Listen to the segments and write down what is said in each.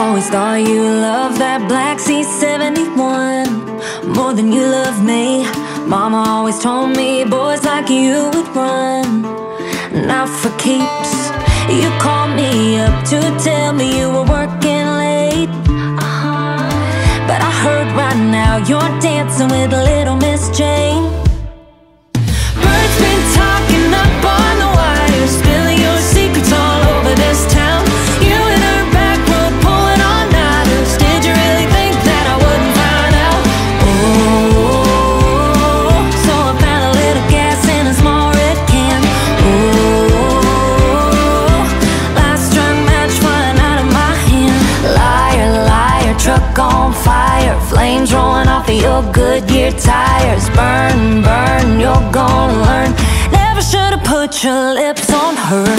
Always thought you loved that black C71 More than you love me. Mama always told me boys like you would run. Not for keeps You called me up to tell me you were working late now you're dancing with a little Miss Jane flames rolling off of your Goodyear tires. Burn, burn, you're gonna learn. Never should've put your lips on her.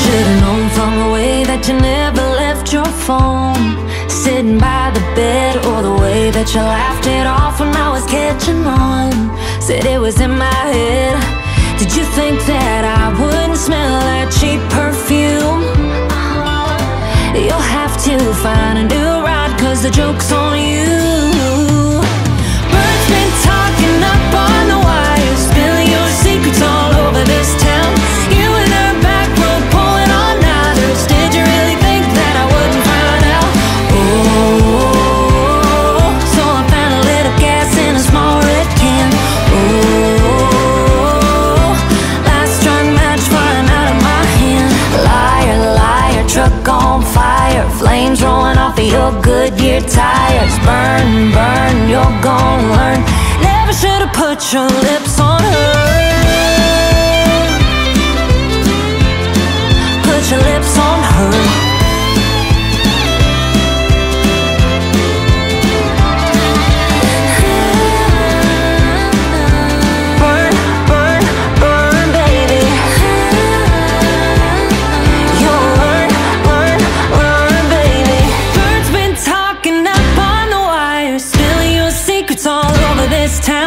Should've known from the way that you never left your phone. Sitting by the bed or the way that you laughed it off when I was catching on. Said it was in my head. Did you think that I wouldn't smell that cheap perfume? To find a new ride Cause the joke's on you. Birds been talking up on the wire Spilling your secrets all over this town. You and her back road pulling all nighters. Did you really think that I wouldn't find out? Oh, so I found a little gas in a small red can. Oh, last strung match flying out of my hand. Liar, liar, truck on fire fire Flames rolling off of your Goodyear tires. Burn, burn, you're gonna learn. Never should've put your lips